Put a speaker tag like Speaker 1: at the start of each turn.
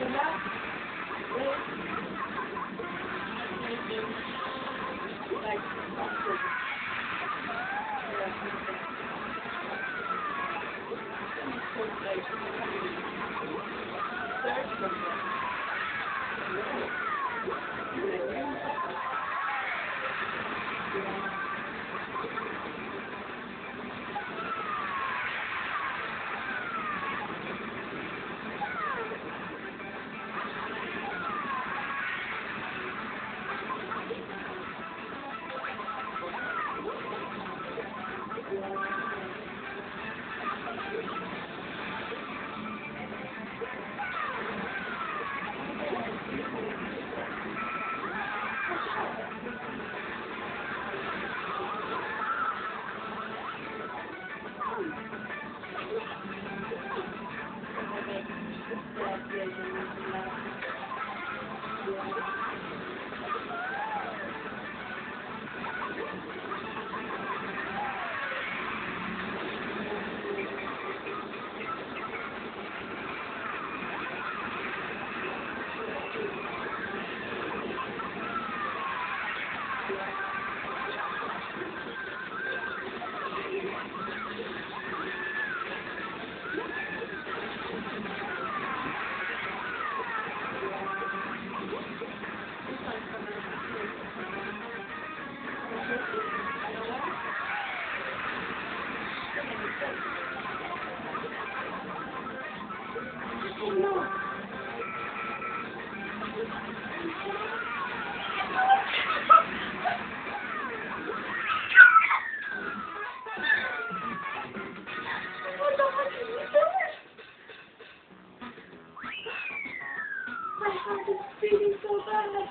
Speaker 1: left, leg, heart is beating so bad.